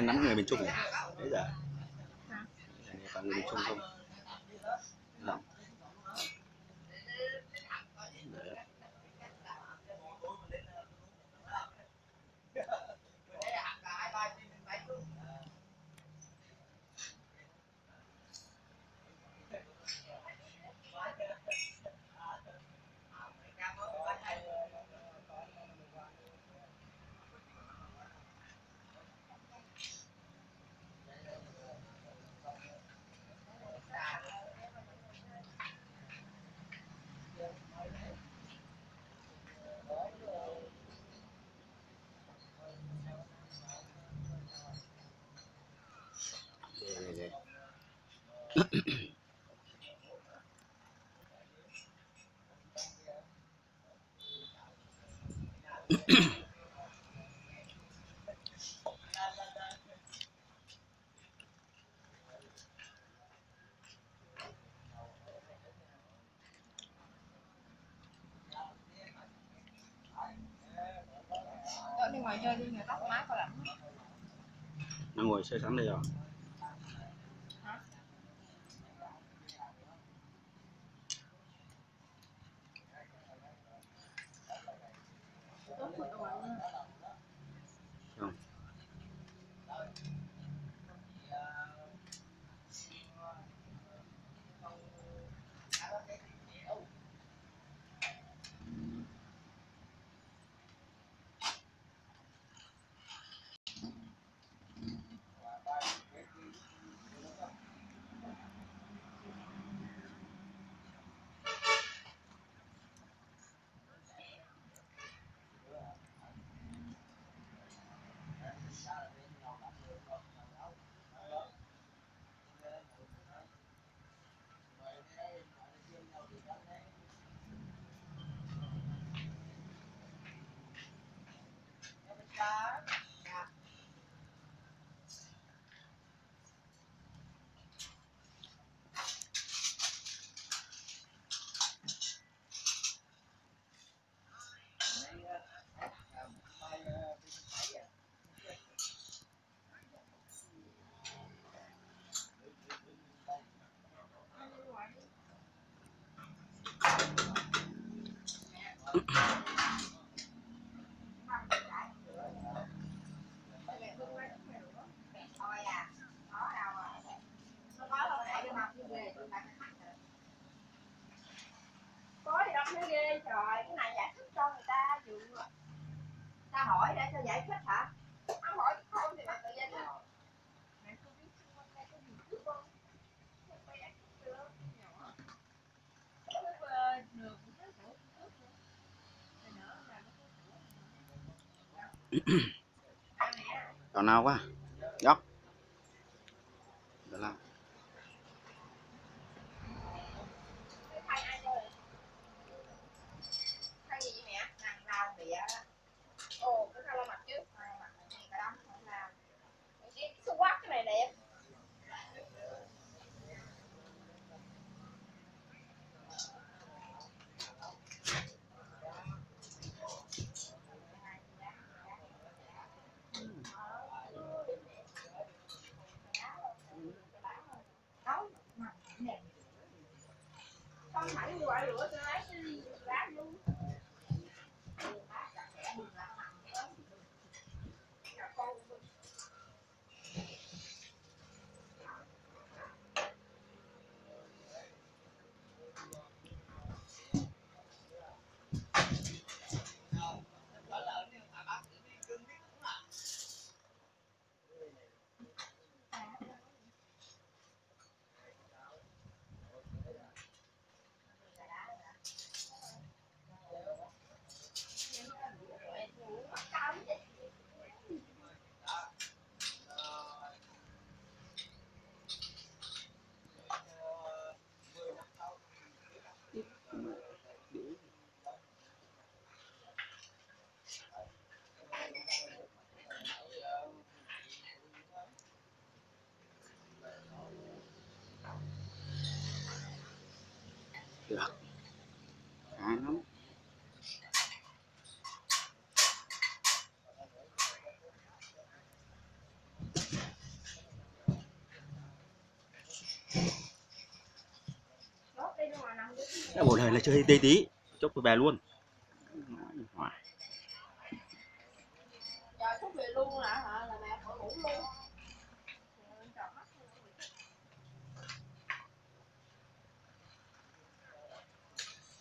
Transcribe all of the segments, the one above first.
hay nắm người miền Trung này đấy giờ. Còn người miền Trung không? Nắm đi ngoài chơi đi, người tóc mát coi lạnh nó ngồi xe sẵn đây rồi. còn nào quá. Góc thẳng như vậy nữa cho lấy Cái bộ này là chơi tí tí. Chốc tôi về luôn.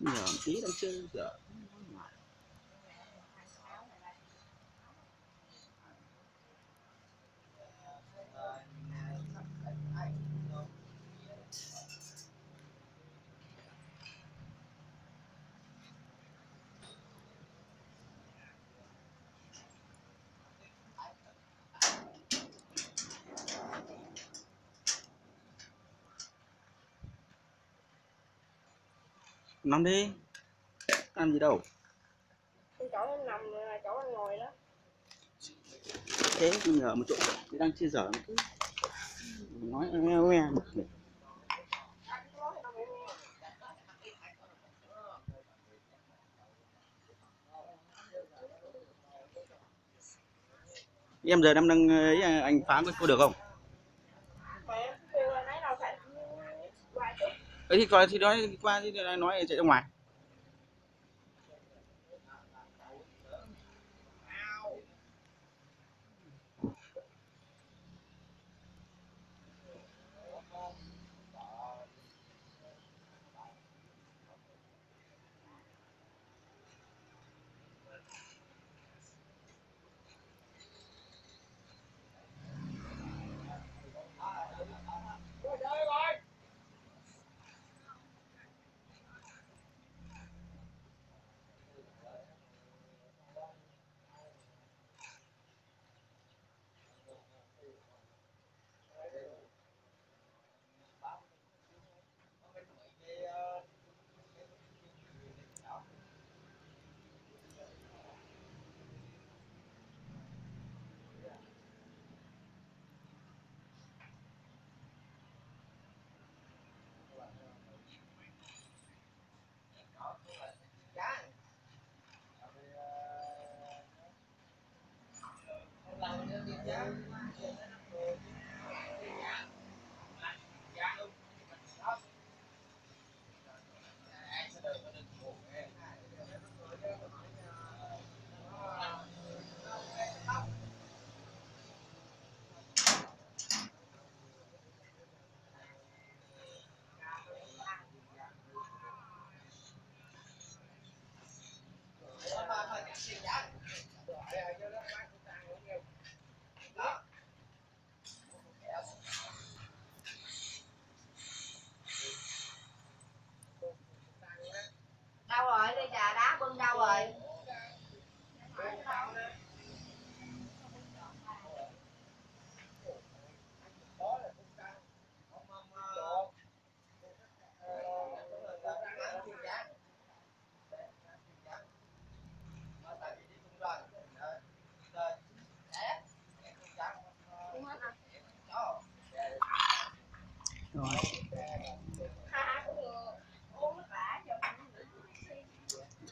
Giờ tí đang chơi giờ nằm đi. Làm gì đâu? Chỗ anh nằm là chỗ anh ngồi đó. thế bây giờ một chỗ. Thì đang chia dở cứ nói nghe nghe bực mình em giờ em đang ấy anh phá có được không Mẹ kêu anh ấy đâu phải qua ấy thì coi thì nói qua thì nói chạy ra ngoài.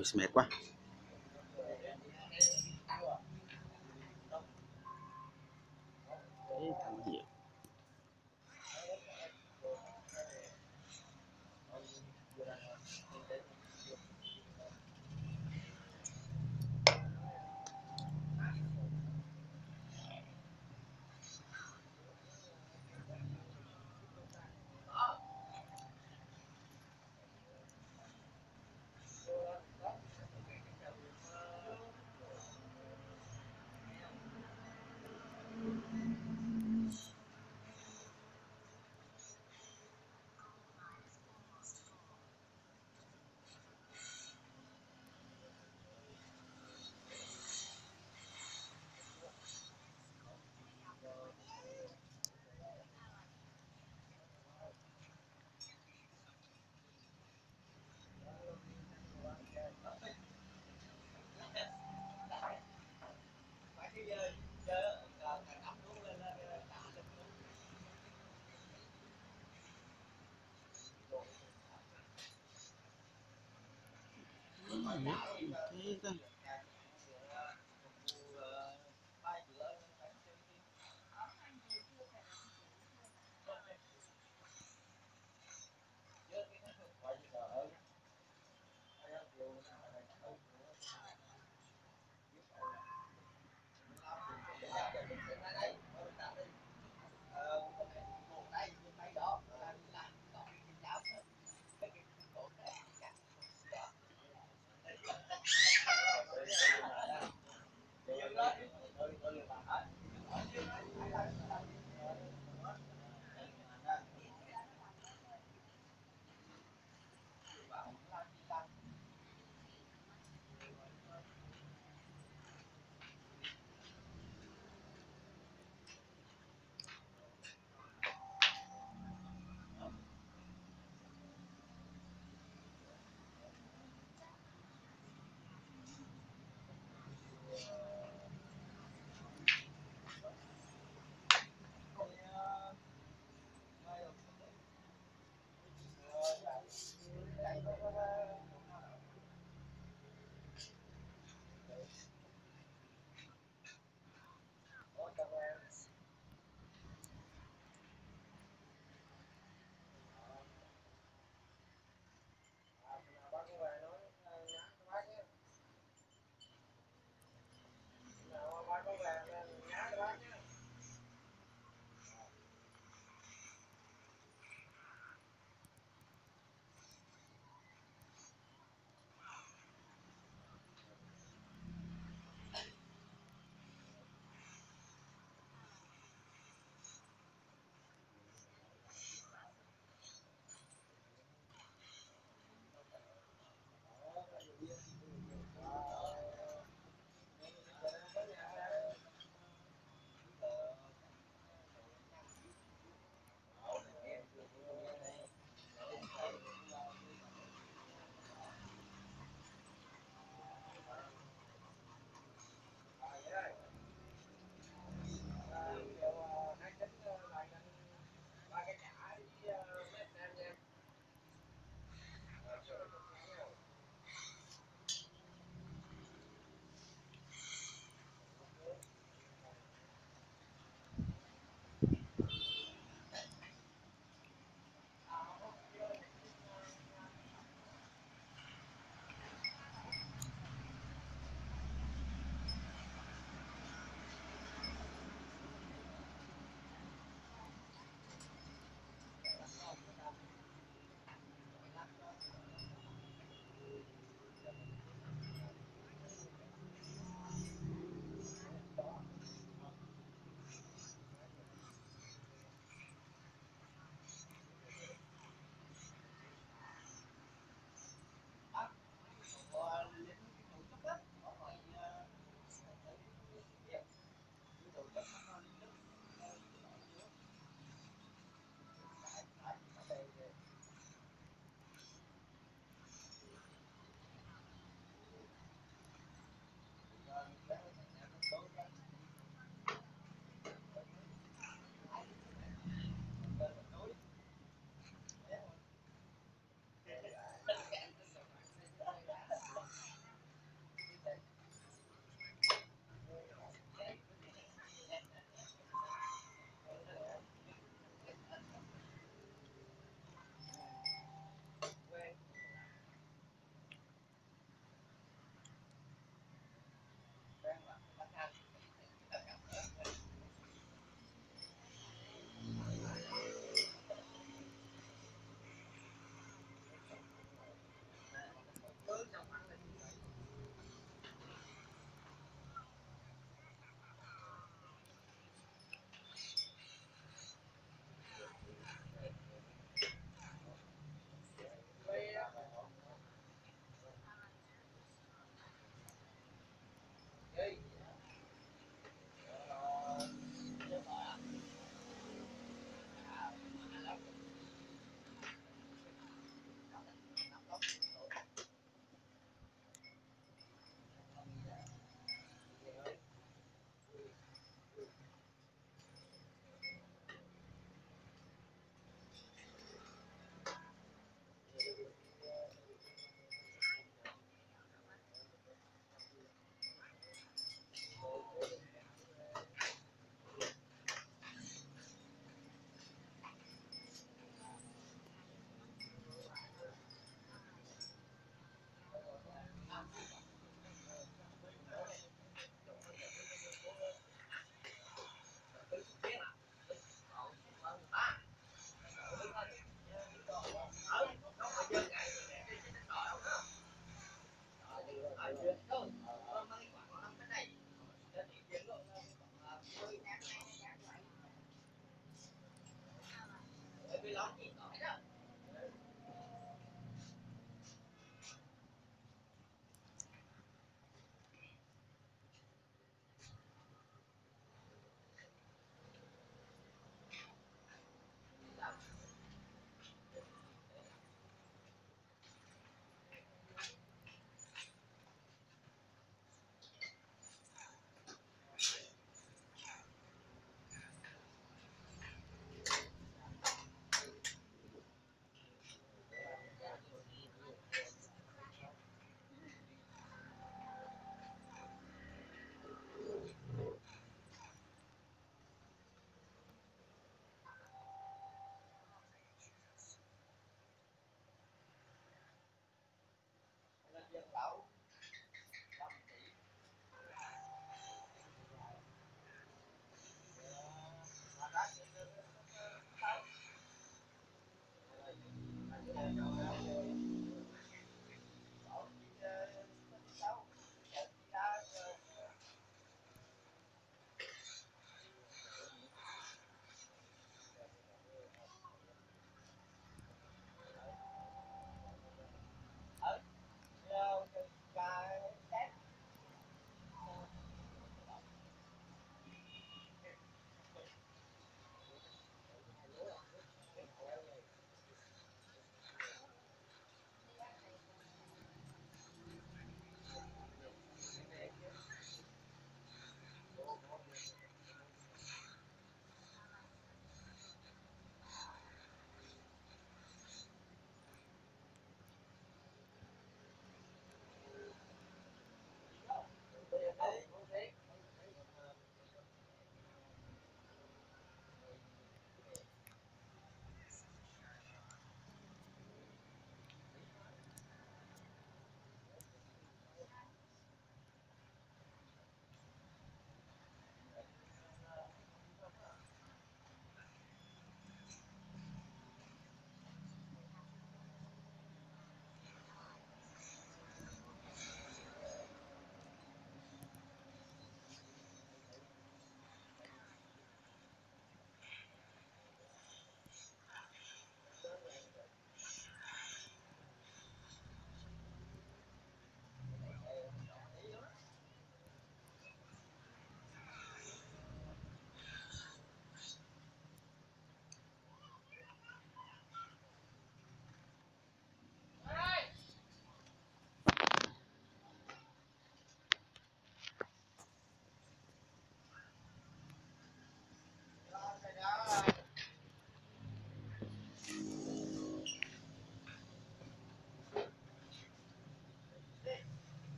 就是没管 Thế cơ. không? Nó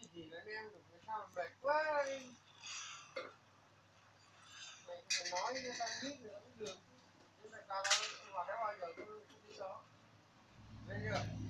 chỉ chỉ anh em được sao mệt quá đi. Mày phải nói cho tao biết nữa cũng được. Nhưng mà tao nói vào đó bao giờ tôi không biết đó. Thấy chưa?